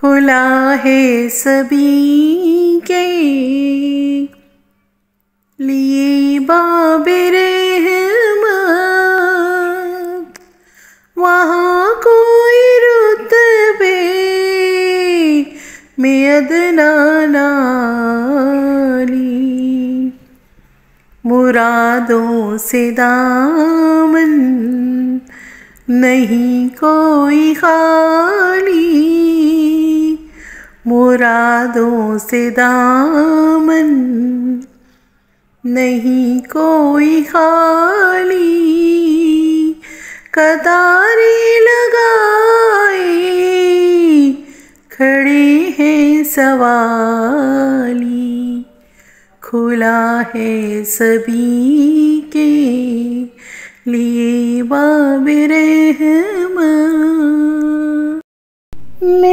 खुला है सभी के लिए बाबिर वहाँ कोई रुतबे में अदना नाली। मुरादों से दामन नहीं कोई खाली मुरादों से दामन, नहीं कोई खाली कतारे लगाए, खड़े हैं सवाली। खुला है सभी के लिए बाबिर मैं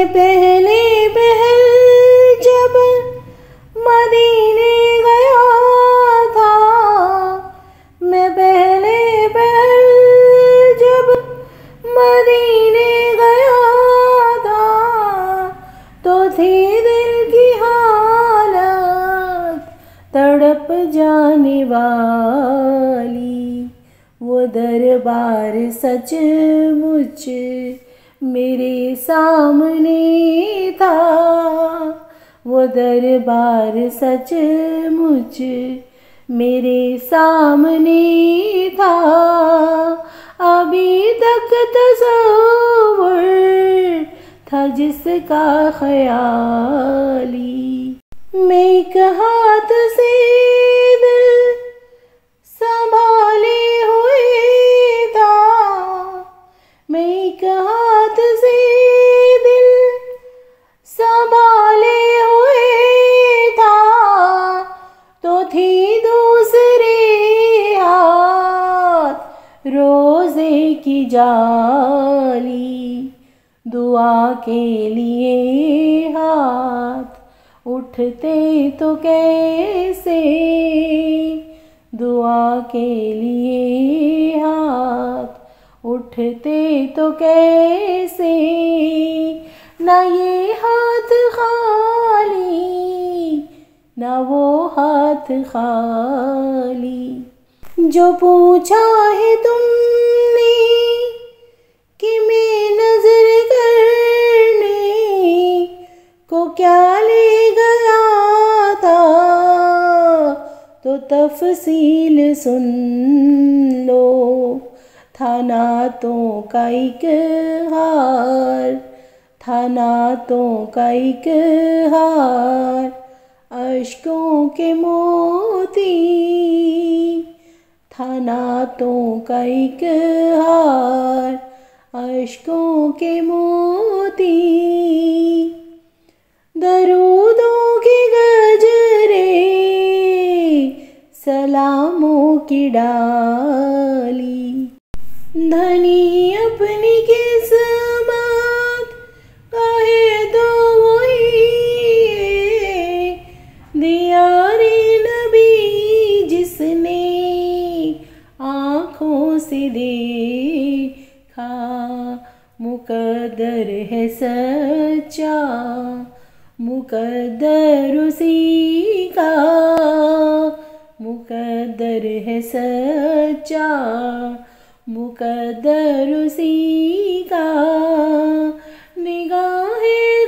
दिल की हालत तड़प जाने वाली। वो दरबार सच मुझ मेरे सामने था। वो दरबार सच मुझ मेरे सामने था। अभी तक तस्वर था जिसका ख्याली मैं एक हाथ से दिल संभाले हुए था। मैं एक हाथ से दिल संभाले हुए था। तो थी दूसरे हाथ रोज़े की जाली। दुआ के लिए हाथ उठते तो कैसे? दुआ के लिए हाथ उठते तो कैसे? न ये हाथ खाली, न वो हाथ खाली। जो पूछा है तुमने तफसील सुन लो। था नातों का एक हार था नातों का एक हार अशकों के मोती था नातों का एक हार अशकों के मोती सलामों की डाली। धनी अपनी किस्मत कहे तो वही दिया रे नबी जिसने आँखों से देखा मुकदर है सच्चा मुकदर उसी का। मुकदर है सच्चा मुकदर उसी का। निगाह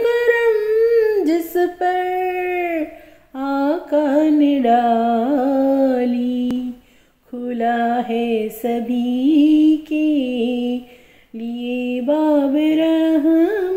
गरम जिस पर आका ने डाली, खुला है सभी के लिए बाब रहा